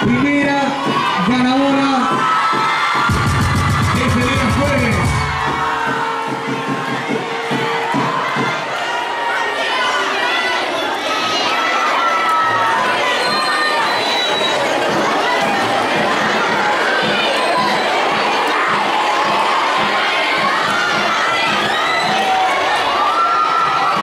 primera ganadora.